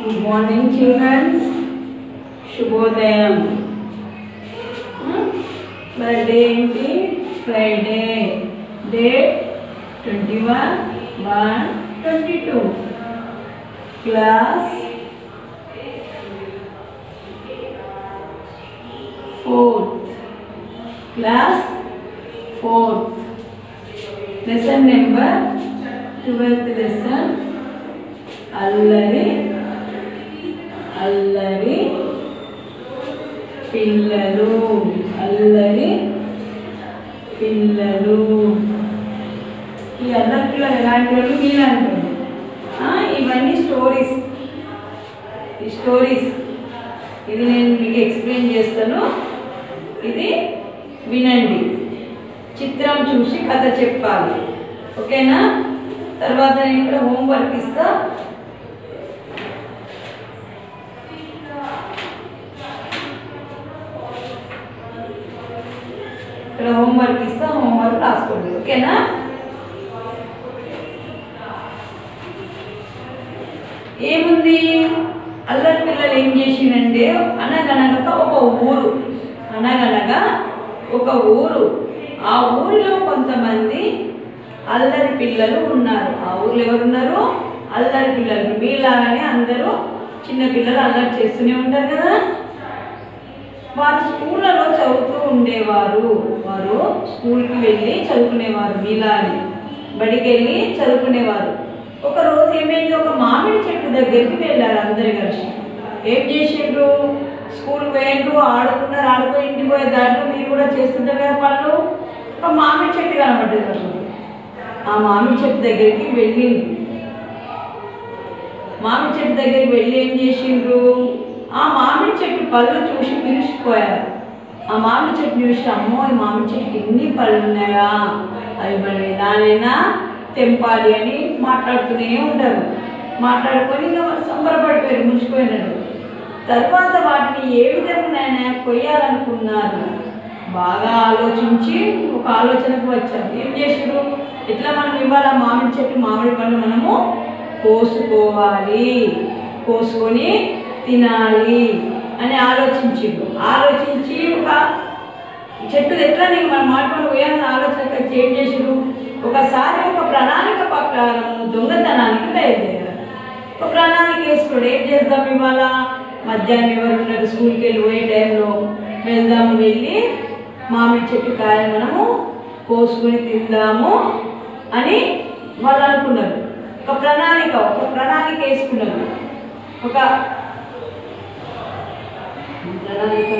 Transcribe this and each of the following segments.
Good morning children शुभोदय birthday इंटी Friday date twenty one one twenty two class fourth class 4 lesson number 12th lesson అల్లరి అల్లరి పిల్లలు అల్లరి పిల్లలు. ఈ అల్లరి ఎలాంటి వాళ్ళు మీరు అనుకోండి. ఇవన్నీ స్టోరీస్. ఈ స్టోరీస్. ఇది నేను మీకు ఎక్స్ప్లెయిన్ చేస్తాను. ఇది వినండి. చిత్రం చూసి కథ చెప్పాలి. ఓకేనా? తర్వాత నేను ఇక్కడ హోంవర్క్ ఇస్తా. ఇక్కడ హోంవర్క్ ఇస్తా హోంవర్క్ రాసుకోండి. ఓకేనా? ఏముంది? అల్లరి పిల్లలు ఏం చేసిందంటే అనగనగా ఒక ఊరు. అనగనగా ఒక ఊరు. ఆ ఊరిలో కొంతమంది అల్లరి పిల్లలు ఉన్నారు. ఆ ఊర్లో ఎవరున్నారు? అల్లరి పిల్లలు. మీలాగానే అందరూ చిన్న పిల్లలు అల్లరి చేస్తూనే ఉంటారు కదా? వారు స్కూళ్ళలో చదువుతూ ఉండేవారు. వారు స్కూల్కి వెళ్ళి చదువుకునేవారు మీలాని. బడికి వెళ్ళి చదువుకునేవారు. ఒక రోజు ఏమైంది? ఒక మామిడి చెట్టు దగ్గరికి వెళ్ళారు అందరు కలిసి. ఏం చేసిండ్రు? స్కూల్ పోయిండ్రు ఆడుకున్నారు ఆడుకో ఇంటికి పోయే దాంట్లో మీరు కూడా చేస్తుంటారు కదా పనులు? ఒక మామిడి చెట్టు కనబడ్డది వాళ్ళకి. ఆ మామిడి చెట్టు దగ్గరికి వెళ్ళింది మామిడి చెట్టు దగ్గరికి వెళ్ళి ఏం చేసిండ్రు? ఆ మామిడి చెట్టు పళ్ళు చూసి పిలిచిపోయారు. ఆ మామిడి చెట్టు చూసి అమ్మో ఈ మామిడి చెట్టుకి ఎన్ని పళ్ళు ఉన్నాయా? అవి మరి నిదానైనా తెంపాలి అని మాట్లాడుతూనే ఉంటారు. మాట్లాడుకొని ఇంకా వాళ్ళు సంబరపడిపోయారు ముంచిపోయినాడు తర్వాత వాటిని ఏ విధంగానైనా కొయ్యాలనుకున్నారు? బాగా ఆలోచించి ఒక ఆలోచనకు వచ్చారు ఏం చేసారు ఎట్లా మనం ఇవాళ మామిడి చెట్టు మామిడి పళ్ళు మనము కోసుకోవాలి. కోసుకొని తినాలి అని ఆలోచించిండు ఆలోచించి ఒక చెట్టు ఎట్లా నీకు మన మాట్లాడు వేయాలని ఆలోచన వచ్చి ఏం చేసారు ఒకసారి ఒక ప్రణాళిక ప్రకారం దొంగతనానికి బయలుదేరారు. ఒక ప్రణాళిక వేసుకున్నాడు. ఏం చేద్దాం ఇవాళ? మధ్యాహ్నం ఎవరు ఉన్నారు? స్కూల్కి వెళ్ళి పోయే టైంలో వెళ్దాము వెళ్ళి మామిడి చెట్టు కాయ మనము కోసుకొని తిందాము అని వాళ్ళు అనుకున్నారు. ఒక ప్రణాళిక ఒక ప్రణాళిక వేసుకున్నారు. ఒక ప్రణాళిక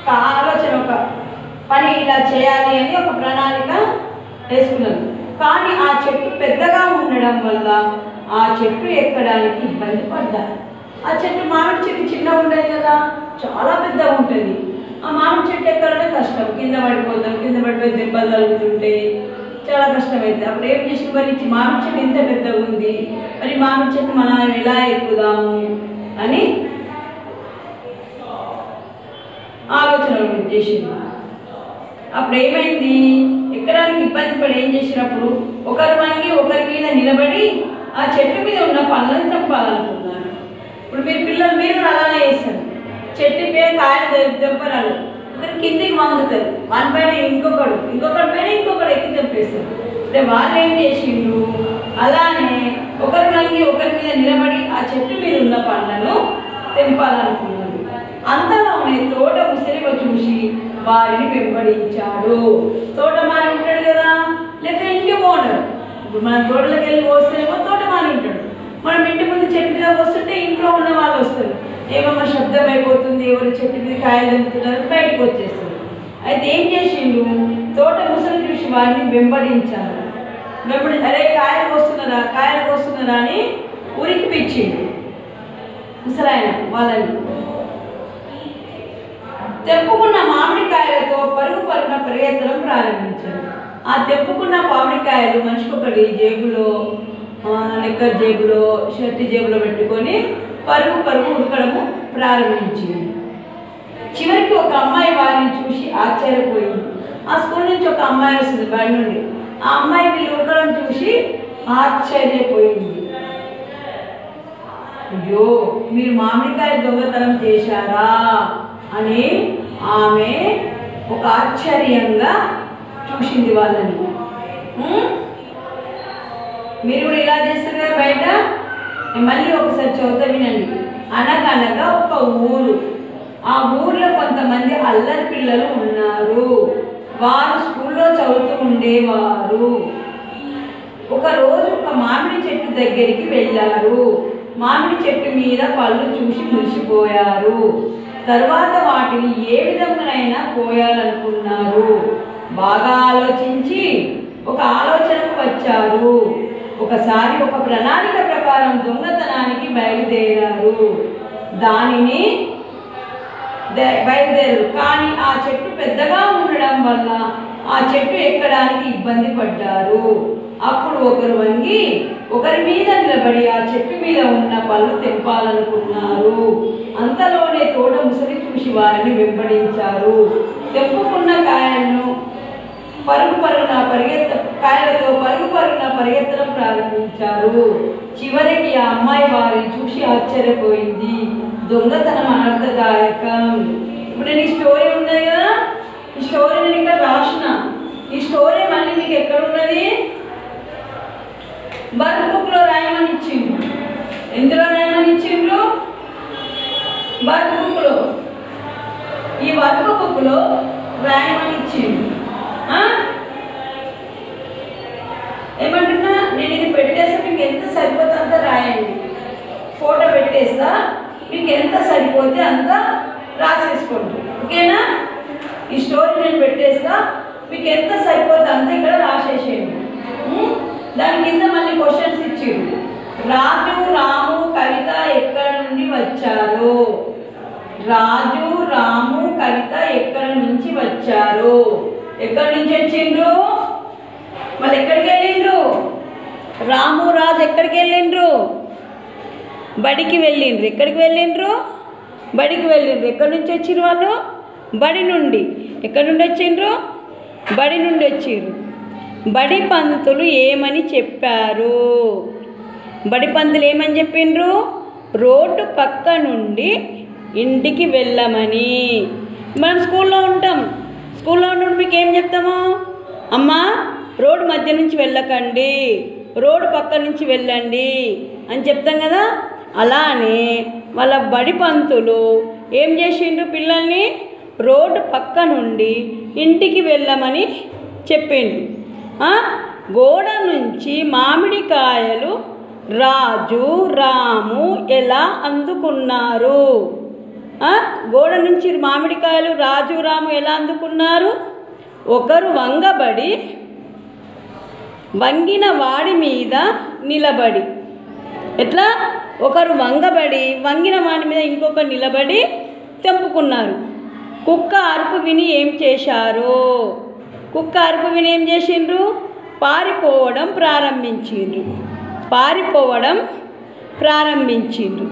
ఒక ఆలోచన ఒక పని ఇలా చేయాలి అని ఒక ప్రణాళిక వేసుకున్నారు. కానీ ఆ చెట్టు పెద్దగా ఉండడం వల్ల ఆ చెట్టు ఎక్కడానికి ఇబ్బంది పడ్డారు. ఆ చెట్టు మామిడి చెట్టు చిన్న ఉండదు కదా చాలా పెద్దగా ఉంటుంది. ఆ మామిడి చెట్టు ఎక్కాలంటే కష్టం. కింద పడిపోతాం కింద పడిపోయి దెబ్బలు తగులుతుంటాయి చాలా కష్టమైంది అప్పుడు ఏం చేసి మరి మామిడి చెట్టు ఇంత పెద్దగా ఉంది. మరి మామిడి చెట్టు మనం ఎలా ఎక్కుదాము అని ఆలోచన చేసింది. అప్పుడు ఏమైంది? ఎక్కడానికి ఇబ్బంది పడి ఏం చేసినప్పుడు ఒకరు వంగి ఒకరి మీద నిలబడి ఆ చెట్టు మీద ఉన్న పళ్ళని చంపాలనుకున్నారు. ఇప్పుడు మీరు పిల్లలు మీరు అలానే చేస్తారు. చెట్టు మీద కాయలు దె- దెబ్బరాలు ఒకరు కిందికి వంగుతారు వాని పైన ఇంకొకడు. ఇంకొకటి పైన ఇంకొకడు ఎక్కి తెంపేస్తారు. అంటే వాళ్ళు ఏం చేసిండ్రు? అలానే ఒకరి కలిగి ఒకరి మీద నిలబడి ఆ చెట్టు మీద ఉన్న పండ్లను తెంపాలనుకున్నారు. అంతలోనే తోట ముసలివ చూసి వారిని వెంబడించాడు. తోటమాలి ఉంటాడు కదా? లేక ఇంటి ఓనర్? ఇప్పుడు మన తోటలోకి వెళ్ళి పోస్తే తోటమాలి ఉంటాడు మనం ఇంటి ముందు వస్తుంటే ఇంట్లో ఉన్న వాళ్ళు వస్తారు. ఏమమ్మా శబ్దం అయిపోతుంది ఎవరు చెట్టు మీద కాయలు అందుతున్నారు బయటకు వచ్చేస్తారు. అయితే ఏం చేసిండు తోట ముసలి చూసి వారిని వెంబడించాను వెంబడి అరే కాయలు వస్తున్నారా కాయలు వస్తున్నారా అని ఉరికి పిచ్చిండు ముసలాయన వాళ్ళని. తెప్పుకున్న మామిడికాయలతో పరుగు పరుగున పరిగెత్తడం ప్రారంభించారు ఆ తెప్పుకున్న మామిడికాయలు మనిషికొకటి జేబులో నిక్కర్ జేబులో షర్ట్ జేబులో పెట్టుకొని పరుగు పరుగు ఉడకడము ప్రారంభించింది. చివరికి ఒక అమ్మాయి వారిని చూసి ఆశ్చర్యపోయింది. ఆ స్కూల్ నుంచి ఒక అమ్మాయి వస్తుంది బడి నుండి. ఆ అమ్మాయి వీళ్ళు ఉడకడం చూసి ఆశ్చర్యపోయింది. అయ్యో మీరు మామిడికాయ దొంగతనం చేశారా? అని ఆమె ఒక ఆశ్చర్యంగా చూసింది వాళ్ళని. మీరు కూడా ఇలా చేస్తారు కదా బయట మళ్ళీ ఒకసారి చదువుతా వినండి. అనగనగా ఒక ఊరు. ఆ ఊర్లో కొంతమంది అల్లరి పిల్లలు ఉన్నారు. వారు స్కూల్లో చదువుతూ ఉండేవారు. ఒక రోజు ఒక మామిడి చెట్టు దగ్గరికి వెళ్ళారు. మామిడి చెట్టు మీద పళ్ళు చూసి మురిసిపోయారు. తరువాత వాటిని ఏ విధంగానైనా కోయాలనుకున్నారు. బాగా ఆలోచించి ఒక ఆలోచనకు వచ్చారు. ఒకసారి ఒక ప్రణాళిక ప్రకారం దొంగతనానికి బయలుదేరారు. దానిని బయలుదేరారు. కానీ ఆ చెట్టు పెద్దగా ఉండడం వల్ల ఆ చెట్టు ఎక్కడానికి ఇబ్బంది పడ్డారు. అప్పుడు ఒకరు వంగి ఒకరి మీద నిలబడి ఆ చెట్టు మీద ఉన్న పళ్ళు తెంపాలనుకున్నారు. అంతలోనే తోట ముసలి చూసి వారిని వెంబడించారు. తెంపుకున్న కాయలను పరుగు పరుగున పరిగెత్త కాయలతో పరుగు పరుగున పరిగెత్తడం ప్రారంభించారు. చివరికి ఆ అమ్మాయి వారిని చూసి ఆశ్చర్యపోయింది. దొంగతనం అనర్థదాయకం ఇప్పుడు నేను ఈ స్టోరీ ఉన్నది కదా ఈ స్టోరీ నేను ఇక్కడ రాసిన. ఈ స్టోరీ మళ్ళీ మీకు ఎక్కడ ఉన్నది? బర్త్ బుక్లో రాయమని ఇచ్చిండు. ఎందులో రాయమని ఇచ్చిండ్రు? బర్త్ బుక్లో ఈ వర్క్ బుక్లో రాయమని ఇచ్చిండు. ఏమంటున్నా? నేను ఇది పెట్టేస్తే మీకు ఎంత సరిపోతే అంత రాయండి. ఫోటో పెట్టేస్తా మీకు ఎంత సరిపోతే అంత రాసేసుకోండి. ఓకేనా? ఈ స్టోరీ నేను పెట్టేస్తా మీకు ఎంత సరిపోతే అంత ఇక్కడ రాసేసేయండి. దాని కింద మళ్ళీ క్వశ్చన్స్ ఇచ్చిండు రాజు రాము కవిత ఎక్కడ నుండి వచ్చారు? రాజు రాము కవిత ఎక్కడ నుంచి వచ్చారు? ఎక్కడి నుంచి వచ్చిండ్రు? మళ్ళీ ఎక్కడికి వెళ్ళిండ్రు? రాము రాజు ఎక్కడికి వెళ్ళిండ్రు? బడికి వెళ్ళిండ్రు. ఎక్కడికి వెళ్ళిండ్రు? బడికి వెళ్ళిండ్రు. ఎక్కడి నుంచి వచ్చిండ్రు వాళ్ళు? బడి నుండి. ఎక్కడి నుండి వచ్చిండ్రు? బడి నుండి వచ్చిండ్రు బడి పంతులు ఏమని చెప్పారు? బడి పంతులు ఏమని చెప్పిండ్రు? రోడ్డు పక్క నుండి ఇంటికి వెళ్ళమని. మనం స్కూల్లో ఉంటాం. స్కూల్లో ఉన్నప్పుడు మీకు ఏం చెప్తాము? అమ్మా రోడ్డు మధ్య నుంచి వెళ్ళకండి. రోడ్డు పక్క నుంచి వెళ్ళండి అని చెప్తాం కదా? అలానే వాళ్ళ బడి పంతులు ఏం చేసిండ్రు పిల్లల్ని? రోడ్డు పక్క నుండి ఇంటికి వెళ్ళమని చెప్పిండు గోడ నుంచి మామిడికాయలు రాజు రాము ఎలా అందుకున్నారు? గోడ నుంచి మామిడికాయలు రాజు రాము ఎలా అందుకున్నారు? ఒకరు వంగబడి వంగిన వాడి మీద నిలబడి. ఎట్లా? ఒకరు వంగబడి వంగిన వాడి మీద ఇంకొకరు నిలబడి తెంపుకున్నారు. కుక్క అరుపు విని ఏం చేశారు? కుక్క అరుపు విని ఏం చేసిండ్రు? పారిపోవడం ప్రారంభించిండ్రు. పారిపోవడం ప్రారంభించిండ్రు.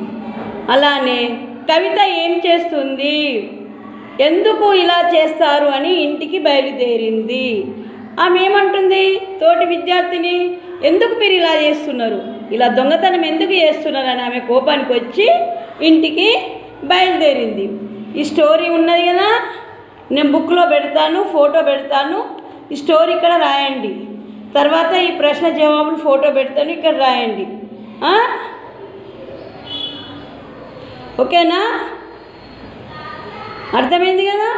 అలానే కవిత ఏం చేస్తుంది? ఎందుకు ఇలా చేస్తారు అని ఇంటికి బయలుదేరింది. ఆమె ఏమంటుంది? తోటి విద్యార్థిని ఎందుకు మీరు ఇలా చేస్తున్నారు? ఇలా దొంగతనం ఎందుకు చేస్తున్నారు అని ఆమె కోపానికి వచ్చి ఇంటికి బయలుదేరింది. ఈ స్టోరీ ఉన్నది కదా? నేను బుక్లో పెడతాను ఫోటో పెడతాను ఈ స్టోరీ ఇక్కడ రాయండి. తర్వాత ఈ ప్రశ్న జవాబులు ఫోటో పెడతాను ఇక్కడ రాయండి. ఓకేనా? అర్థమైంది కదా?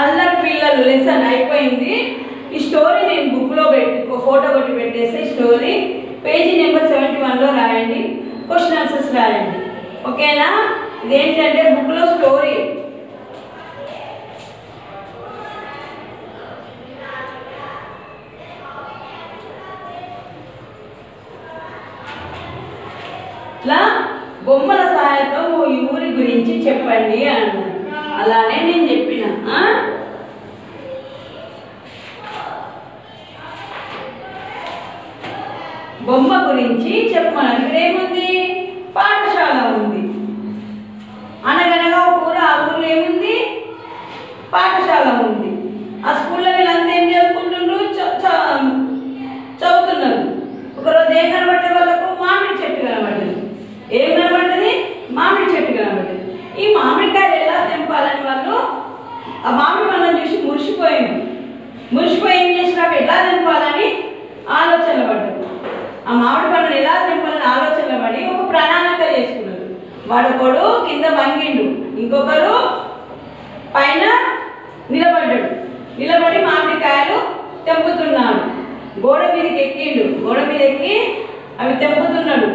అల్లరి పిల్లలు లెసన్ అయిపోయింది. ఈ స్టోరీ నేను బుక్లో పెట్టి ఫోటో కొట్టి పెట్టేస్తే స్టోరీ పేజీ నెంబర్ సెవెంటీ వన్లో రాయండి క్వశ్చన్ ఆన్సర్స్ రాయండి. ఓకేనా? ఇదేంటంటే బుక్లో స్టోరీ ఇట్లా బొమ్మల సహాయంతో ఓ ఊరి గురించి చెప్పండి అన్నారు అలానే నేను చెప్పిన. బొమ్మ గురించి చెప్పమన్నారు ఇక్కడ పైన నిలబడ్డాడు. నిలబడి మామిడికాయలు తెంపుతున్నాడు. గోడ మీదకి ఎక్కిండు. గోడ మీద ఎక్కి అవి తెంపుతున్నాడు.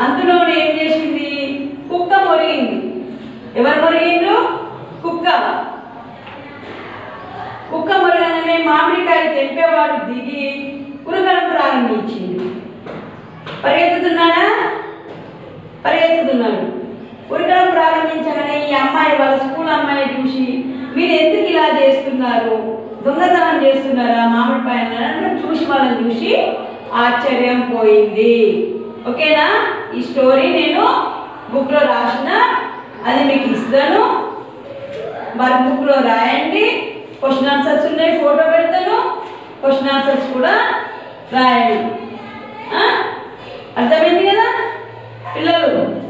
అందులో ఏం చేసింది? కుక్క మొరిగింది. ఎవరు మొరిగిండ్రు? కుక్క. కుక్క మొరగననే మామిడికాయలు తెంపేవాడు దిగి ఉరగడం ప్రారంభించింది. పరిగెత్తుతున్నాడా ఉరగడం ప్రారంభించగానే ఈ అమ్మాయి వాళ్ళ స్కూల్ అమ్మాయి చూసి మీరు ఎందుకు ఇలా చేస్తున్నారు. దొంగతనం చేస్తున్నారా? మామిడి పైన చూసి వాళ్ళని చూసి ఆశ్చర్యం పోయింది. ఓకేనా? ఈ స్టోరీ నేను బుక్లో రాసిన అది మీకు ఇస్తాను. మరి బుక్లో రాయండి. క్వశ్చన్ ఆన్సర్స్ ఉన్నాయి ఫోటో పెడతాను. క్వశ్చన్ ఆన్సర్స్ కూడా రాయండి. అర్థమైంది కదా? పిల్లలు